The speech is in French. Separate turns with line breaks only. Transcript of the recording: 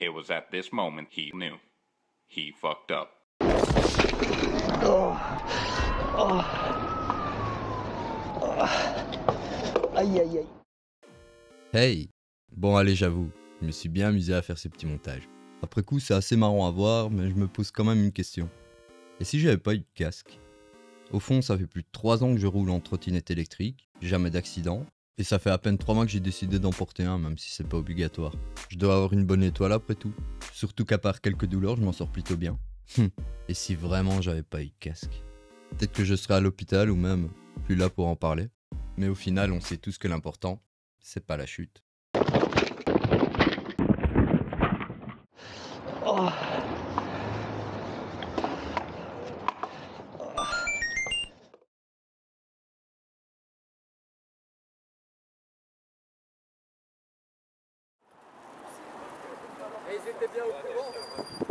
It was at this moment he knew. He fucked up.
Aïe aïe aïe.
Hey Bon allez j'avoue, je me suis bien amusé à faire ces petits montages. Après coup c'est assez marrant à voir, mais je me pose quand même une question. Et si j'avais pas eu de casque? Au fond ça fait plus de 3 ans que je roule en trottinette électrique, jamais d'accident, et ça fait à peine 3 mois que j'ai décidé d'en porter un même si c'est pas obligatoire. Je dois avoir une bonne étoile après tout. Surtout qu'à part quelques douleurs je m'en sors plutôt bien. et si vraiment j'avais pas eu casque? Peut-être que je serais à l'hôpital ou même plus là pour en parler. Mais au final, on sait tous que l'important, c'est pas la chute.
Oh.
Ils bien au courant.